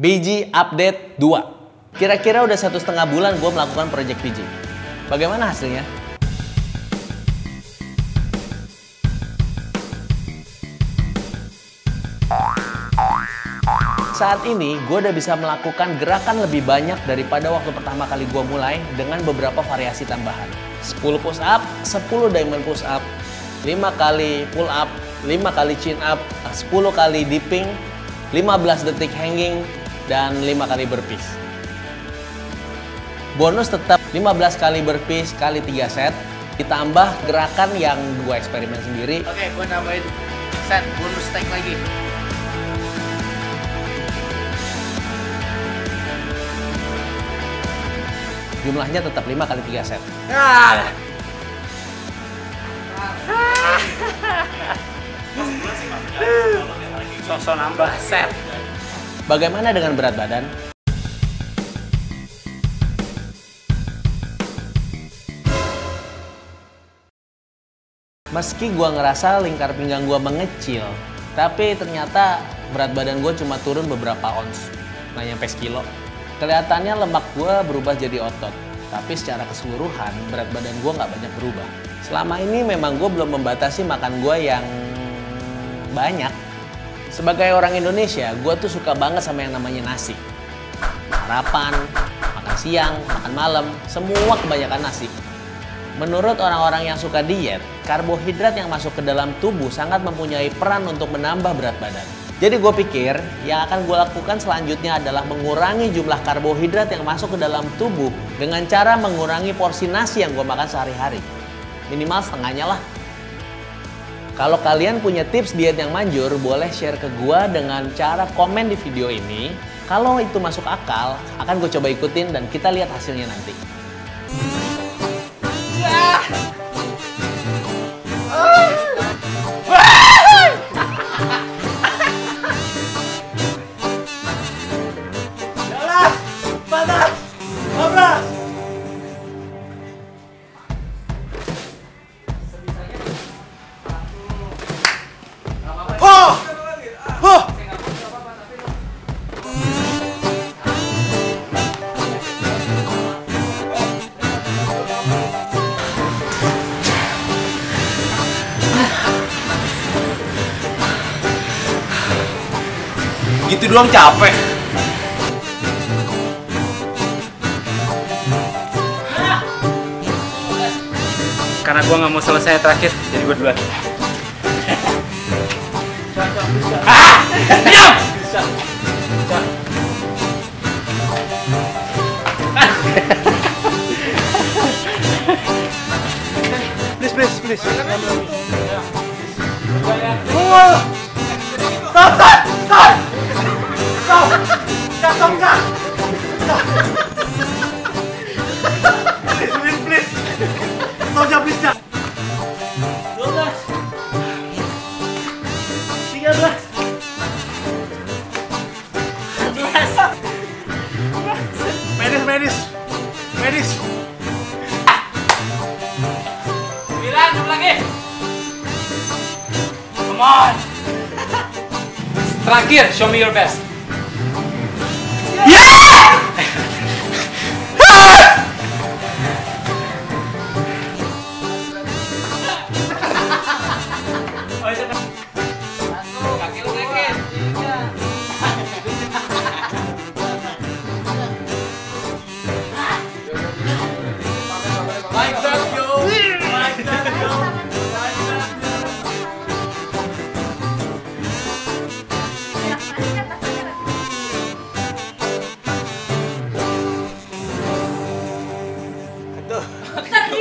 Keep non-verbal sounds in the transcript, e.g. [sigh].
BG Update 2. Kira-kira udah satu setengah bulan gue melakukan project BG. Bagaimana hasilnya? Saat ini gue udah bisa melakukan gerakan lebih banyak daripada waktu pertama kali gue mulai dengan beberapa variasi tambahan. 10 push up, 10 diamond push up, 5 kali pull up, 5 kali chin up, 10 kali dipping, 15 detik hanging, dan 5 kali burpees. Bonus tetap 15 kali burpees kali 3 set, ditambah gerakan yang gue eksperimen sendiri, Oke, gue nambahin set bonus stack lagi. jumlahnya tetap 5 kali 3 set. Ah. [laughs] Sosok nambah set. Bagaimana dengan berat badan? Meski gua ngerasa lingkar pinggang gua mengecil, tapi ternyata berat badan gua cuma turun beberapa ons, nggak nyampe sekilo. Kelihatannya lemak gua berubah jadi otot, tapi secara keseluruhan berat badan gua nggak banyak berubah. Selama ini memang gua belum membatasi makan gua yang banyak. Sebagai orang Indonesia, gua tuh suka banget sama yang namanya nasi. Sarapan, makan siang, makan malam, semua kebanyakan nasi. Menurut orang-orang yang suka diet, karbohidrat yang masuk ke dalam tubuh sangat mempunyai peran untuk menambah berat badan. Jadi gue pikir yang akan gue lakukan selanjutnya adalah mengurangi jumlah karbohidrat yang masuk ke dalam tubuh dengan cara mengurangi porsi nasi yang gue makan sehari-hari. Minimal setengahnya lah. Kalau kalian punya tips diet yang manjur, boleh share ke gue dengan cara komen di video ini. Kalau itu masuk akal, akan gue coba ikutin dan kita lihat hasilnya nanti. Gitu doang capek. Karena gua nggak mau selesai terakhir, jadi gua duluan. Diam! Please, please, please. Please, Jump lagi. Come on. Terakhir, show me your best. Okay. [laughs]